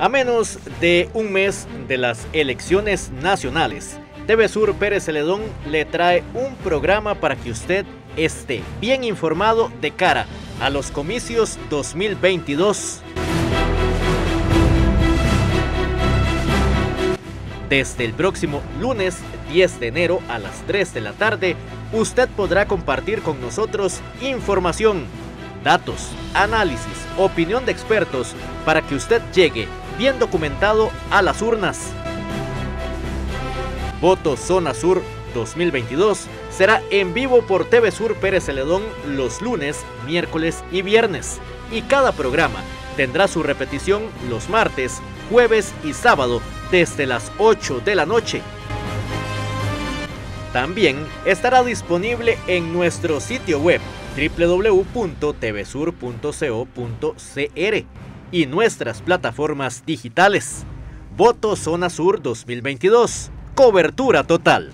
A menos de un mes de las elecciones nacionales, TV Sur Pérez Celedón le trae un programa para que usted esté bien informado de cara a los comicios 2022. Desde el próximo lunes 10 de enero a las 3 de la tarde, usted podrá compartir con nosotros información, datos, análisis, opinión de expertos para que usted llegue bien documentado a las urnas. Voto Zona Sur 2022 será en vivo por TV Sur Pérez Celedón los lunes, miércoles y viernes. Y cada programa tendrá su repetición los martes, jueves y sábado desde las 8 de la noche. También estará disponible en nuestro sitio web www.tvsur.co.cr y nuestras plataformas digitales. Voto Zona Sur 2022. Cobertura total.